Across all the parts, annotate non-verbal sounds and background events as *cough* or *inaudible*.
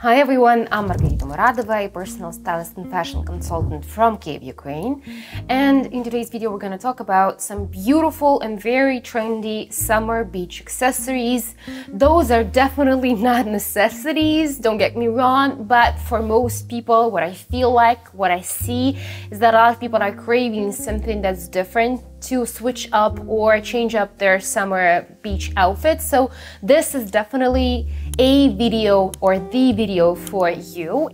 Hi everyone, I'm Margarita Muradova, a personal stylist and fashion consultant from Kiev, Ukraine. And in today's video, we're going to talk about some beautiful and very trendy summer beach accessories. Those are definitely not necessities, don't get me wrong, but for most people, what I feel like, what I see, is that a lot of people are craving something that's different to switch up or change up their summer beach outfits. So this is definitely a video or the video for you.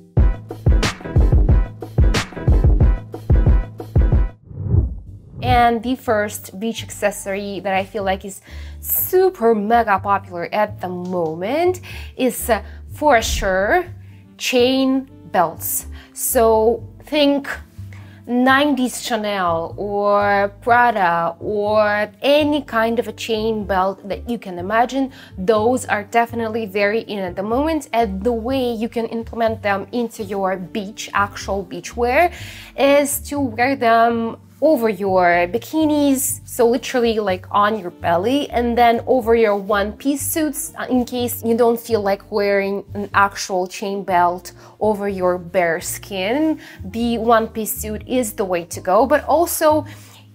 And the first beach accessory that I feel like is super mega popular at the moment is uh, for sure chain belts. So think 90s Chanel or Prada or any kind of a chain belt that you can imagine, those are definitely very in at the moment. And the way you can implement them into your beach, actual beach wear, is to wear them over your bikinis, so literally like on your belly, and then over your one-piece suits uh, in case you don't feel like wearing an actual chain belt over your bare skin. The one-piece suit is the way to go, but also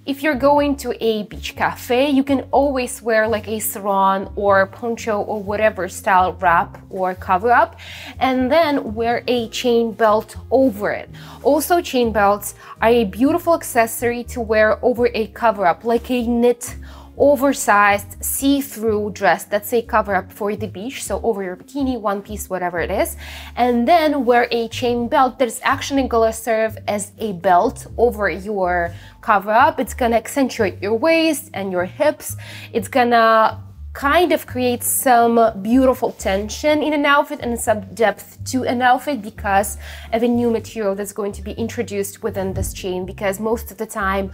if you're going to a beach cafe, you can always wear like a sarong or poncho or whatever style wrap or cover up and then wear a chain belt over it. Also, chain belts are a beautiful accessory to wear over a cover up like a knit oversized see-through dress. That's a cover up for the beach so over your bikini one piece whatever it is. And then wear a chain belt that is actually gonna serve as a belt over your cover up it's gonna accentuate your waist and your hips. It's gonna kind of create some beautiful tension in an outfit and some depth to an outfit because of a new material that's going to be introduced within this chain because most of the time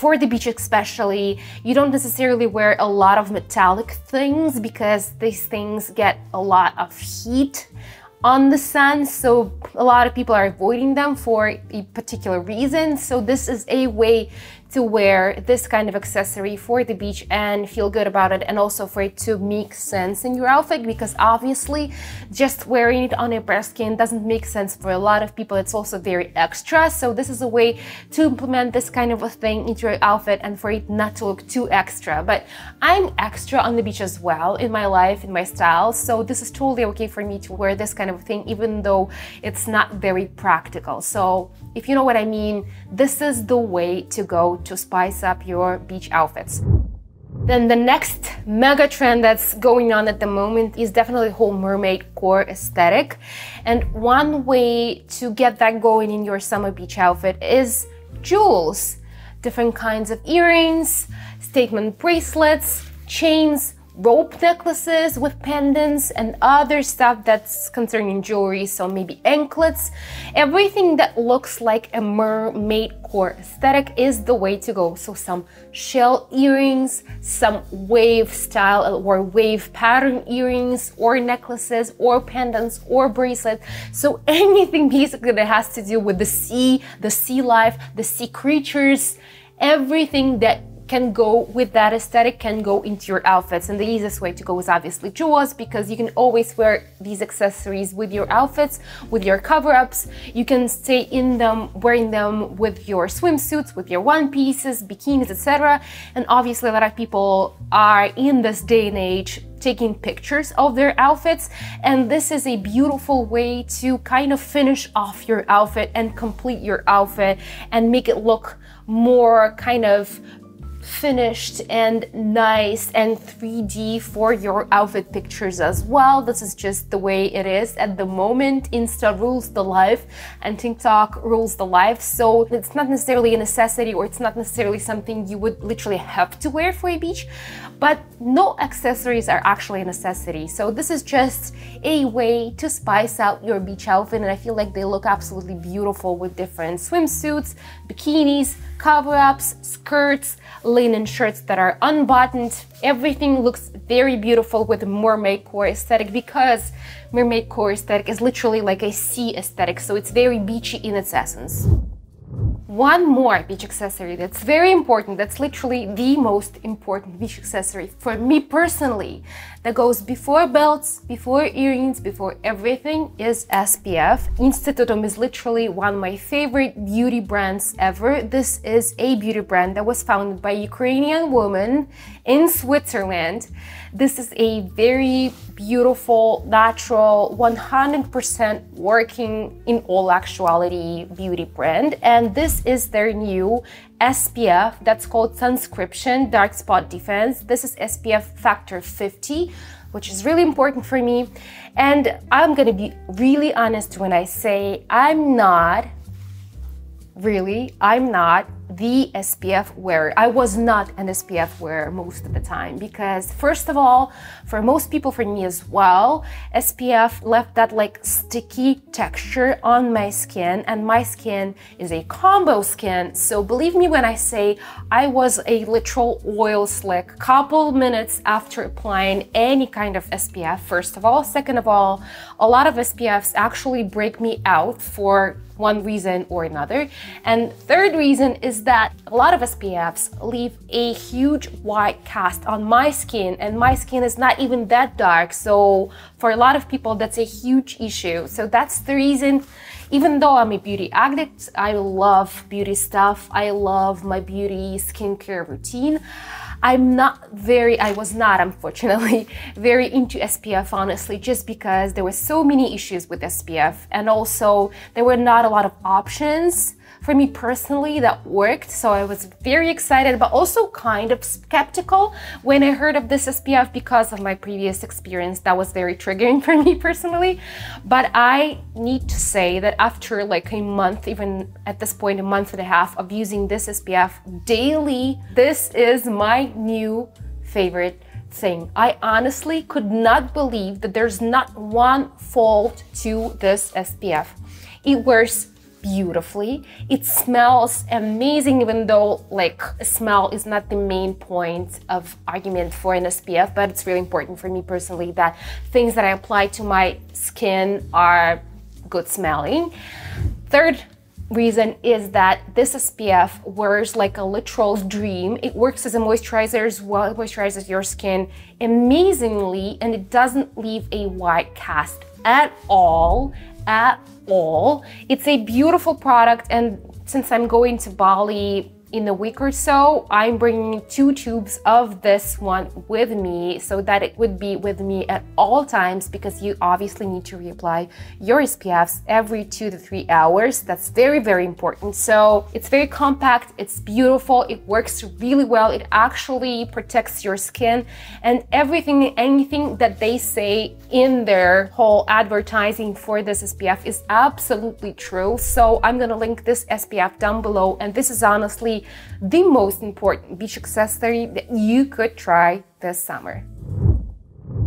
for the beach especially, you don't necessarily wear a lot of metallic things because these things get a lot of heat on the sun so a lot of people are avoiding them for a particular reason. So this is a way to wear this kind of accessory for the beach and feel good about it and also for it to make sense in your outfit because obviously just wearing it on a bare skin doesn't make sense for a lot of people. It's also very extra. So this is a way to implement this kind of a thing into your outfit and for it not to look too extra. But I'm extra on the beach as well in my life in my style. So this is totally okay for me to wear this kind of thing even though it's not very practical. So if you know what I mean this is the way to go to spice up your beach outfits. Then the next mega trend that's going on at the moment is definitely the whole mermaid core aesthetic. And one way to get that going in your summer beach outfit is jewels. Different kinds of earrings, statement bracelets, chains, rope necklaces with pendants and other stuff that's concerning jewelry, so maybe anklets. Everything that looks like a mermaid core aesthetic is the way to go. So some shell earrings, some wave style or wave pattern earrings or necklaces or pendants or bracelets. So anything basically that has to do with the sea, the sea life, the sea creatures, everything that can go with that aesthetic can go into your outfits. And the easiest way to go is obviously jewels because you can always wear these accessories with your outfits with your cover-ups. You can stay in them wearing them with your swimsuits with your one pieces bikinis etc and obviously a lot of people are in this day and age taking pictures of their outfits. And this is a beautiful way to kind of finish off your outfit and complete your outfit and make it look more kind of finished and nice and 3D for your outfit pictures as well. This is just the way it is at the moment. Insta rules the life and TikTok rules the life. So it's not necessarily a necessity or it's not necessarily something you would literally have to wear for a beach, but no accessories are actually a necessity. So this is just a way to spice out your beach outfit and I feel like they look absolutely beautiful with different swimsuits, bikinis, cover-ups, skirts, linen shirts that are unbuttoned. Everything looks very beautiful with mermaid core aesthetic because mermaid core aesthetic is literally like a sea aesthetic, so it's very beachy in its essence. One more beach accessory that's very important, that's literally the most important beach accessory for me personally, that goes before belts, before earrings, before everything is SPF. Instytutum is literally one of my favorite beauty brands ever. This is a beauty brand that was founded by a Ukrainian woman in Switzerland. This is a very beautiful, natural, 100% working in all actuality beauty brand. And this is their new SPF that's called Sunscription Dark Spot Defense. This is SPF factor 50 which is really important for me. And I'm gonna be really honest when I say I'm not, really, I'm not the SPF wearer. I was not an SPF wearer most of the time because, first of all, for most people, for me as well, SPF left that like sticky texture on my skin, and my skin is a combo skin. So, believe me when I say I was a literal oil slick couple minutes after applying any kind of SPF, first of all. Second of all, a lot of SPFs actually break me out for one reason or another. And third reason is that a lot of SPFs leave a huge white cast on my skin and my skin is not even that dark. So for a lot of people, that's a huge issue. So that's the reason even though I'm a beauty addict, I love beauty stuff. I love my beauty skincare routine. I'm not very, I was not *laughs* unfortunately, very into SPF honestly, just because there were so many issues with SPF and also there were not a lot of options for me personally that worked. So I was very excited, but also kind of skeptical when I heard of this SPF because of my previous experience. That was very triggering *laughs* for me personally. But I need to say that after like a month, even at this point, a month and a half of using this SPF daily, this is my new favorite thing. I honestly could not believe that there's not one fault to this SPF. It wears beautifully. It smells amazing, even though like smell is not the main point of argument for an SPF, but it's really important for me personally that things that I apply to my skin are good smelling. Third reason is that this SPF works like a literal dream. It works as a moisturizer as well, it moisturizes your skin amazingly, and it doesn't leave a white cast at all at all. It's a beautiful product and since I'm going to Bali in a week or so, I'm bringing two tubes of this one with me so that it would be with me at all times because you obviously need to reapply your SPFs every two to three hours. That's very, very important. So it's very compact, it's beautiful, it works really well, it actually protects your skin and everything, anything that they say in their whole advertising for this SPF is absolutely true. So I'm gonna link this SPF down below and this is honestly the most important beach accessory that you could try this summer.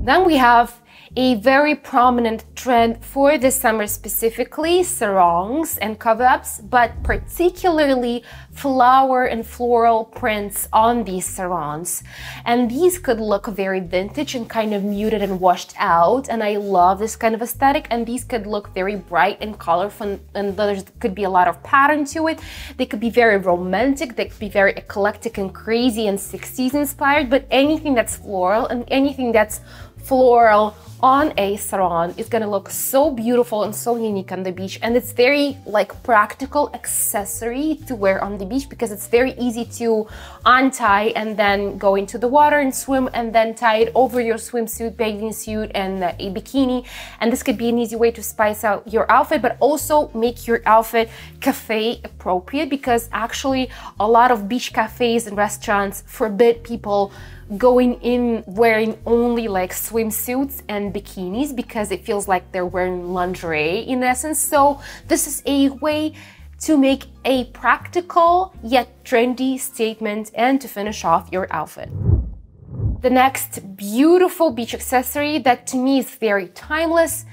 Then we have a very prominent trend for this summer specifically sarongs and cover-ups but particularly flower and floral prints on these sarongs. And these could look very vintage and kind of muted and washed out and I love this kind of aesthetic and these could look very bright and colorful and there could be a lot of pattern to it. They could be very romantic they could be very eclectic and crazy and 60s inspired but anything that's floral and anything that's floral on a sarong is gonna look so beautiful and so unique on the beach. And it's very like practical accessory to wear on the beach because it's very easy to untie and then go into the water and swim and then tie it over your swimsuit, bathing suit and a bikini. And this could be an easy way to spice out your outfit but also make your outfit cafe appropriate because actually a lot of beach cafes and restaurants forbid people going in wearing only like swimsuits and bikinis because it feels like they're wearing lingerie in essence. So this is a way to make a practical yet trendy statement and to finish off your outfit. The next beautiful beach accessory that to me is very timeless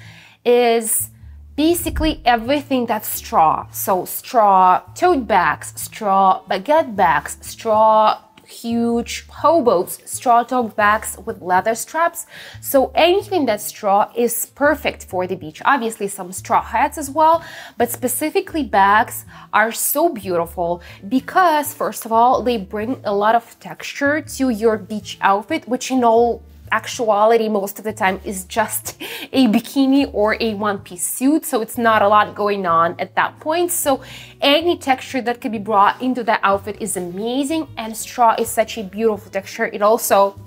is basically everything that's straw. So straw tote bags, straw baguette bags, straw huge hoboats, straw tote bags with leather straps. So anything that's straw is perfect for the beach. Obviously some straw hats as well, but specifically bags are so beautiful because first of all, they bring a lot of texture to your beach outfit, which in all actuality most of the time is just a bikini or a one-piece suit. So it's not a lot going on at that point. So any texture that could be brought into that outfit is amazing. And straw is such a beautiful texture. It also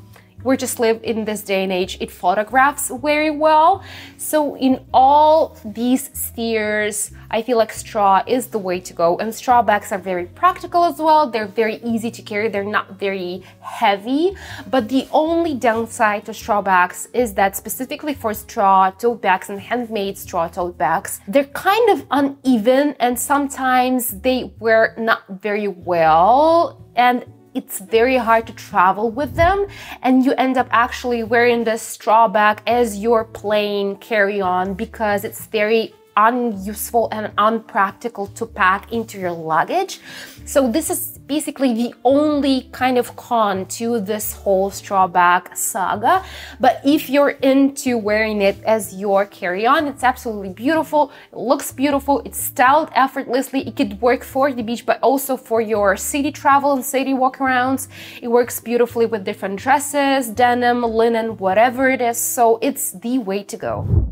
we just live in this day and age, it photographs very well. So in all these spheres, I feel like straw is the way to go. And straw bags are very practical as well. They're very easy to carry. They're not very heavy. But the only downside to straw bags is that specifically for straw tote bags and handmade straw tote bags, they're kind of uneven and sometimes they wear not very well. And it's very hard to travel with them and you end up actually wearing the straw bag as your plain carry-on because it's very unuseful and unpractical to pack into your luggage. So this is basically the only kind of con to this whole straw bag saga. But if you're into wearing it as your carry-on, it's absolutely beautiful. It looks beautiful. It's styled effortlessly. It could work for the beach, but also for your city travel and city walkarounds. It works beautifully with different dresses, denim, linen, whatever it is. So it's the way to go.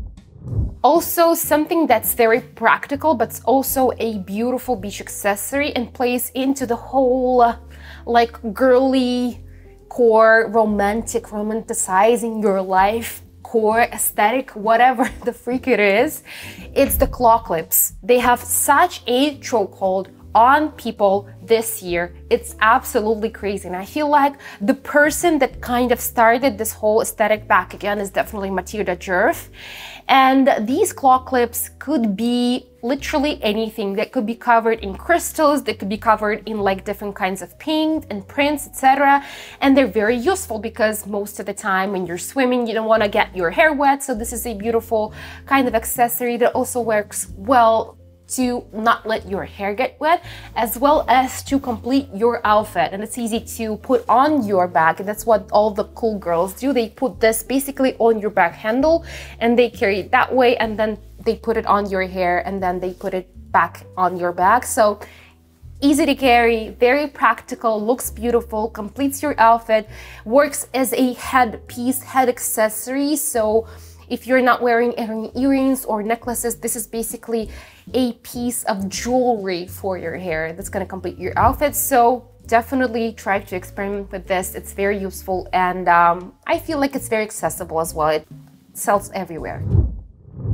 Also, something that's very practical, but also a beautiful beach accessory and plays into the whole like girly core, romantic, romanticizing your life core aesthetic, whatever *laughs* the freak it is. It's the claw clips. They have such a chokehold on people this year. It's absolutely crazy. And I feel like the person that kind of started this whole aesthetic back again is definitely Matilda Djerf. And these claw clips could be literally anything that could be covered in crystals, that could be covered in like different kinds of paint and prints, etc. And they're very useful because most of the time when you're swimming, you don't want to get your hair wet. So this is a beautiful kind of accessory that also works well to not let your hair get wet, as well as to complete your outfit. And it's easy to put on your bag. And that's what all the cool girls do. They put this basically on your bag handle and they carry it that way. And then they put it on your hair and then they put it back on your bag. So easy to carry, very practical, looks beautiful, completes your outfit, works as a headpiece, head accessory. So if you're not wearing any earrings or necklaces, this is basically a piece of jewelry for your hair that's gonna complete your outfit. So definitely try to experiment with this. It's very useful and um, I feel like it's very accessible as well. It sells everywhere.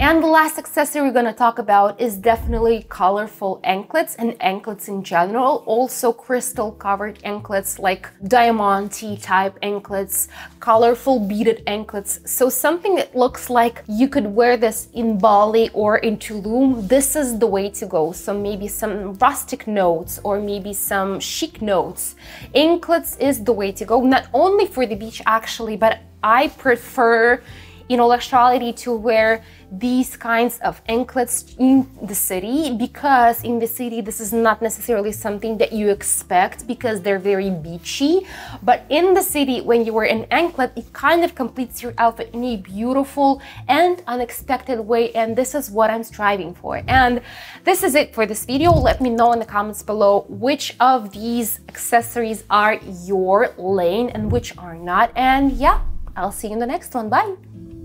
And the last accessory we're going to talk about is definitely colorful anklets and anklets in general. Also crystal covered anklets like diamante type anklets, colorful beaded anklets. So something that looks like you could wear this in Bali or in Tulum. This is the way to go. So maybe some rustic notes or maybe some chic notes. Anklets is the way to go. Not only for the beach actually, but I prefer in all actuality to wear these kinds of anklets in the city because in the city this is not necessarily something that you expect because they're very beachy. But in the city when you wear an anklet it kind of completes your outfit in a beautiful and unexpected way and this is what I'm striving for. And this is it for this video. Let me know in the comments below which of these accessories are your lane and which are not. And yeah I'll see you in the next one. Bye